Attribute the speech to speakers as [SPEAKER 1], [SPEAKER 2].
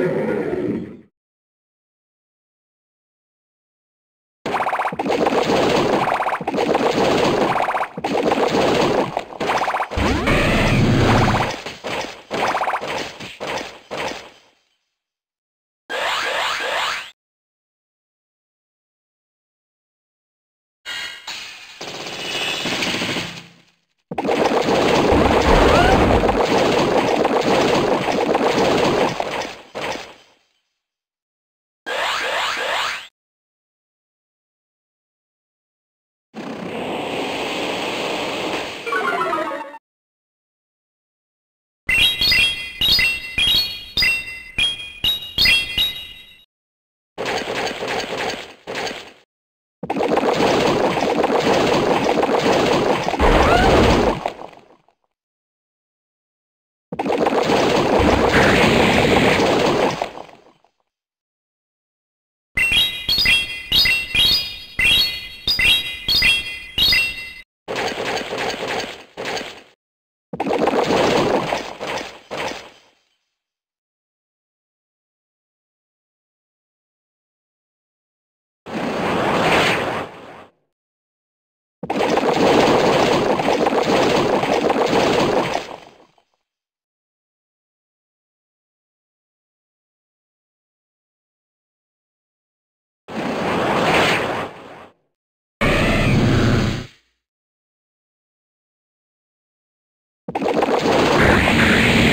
[SPEAKER 1] Gracias. Thank you. Thank you.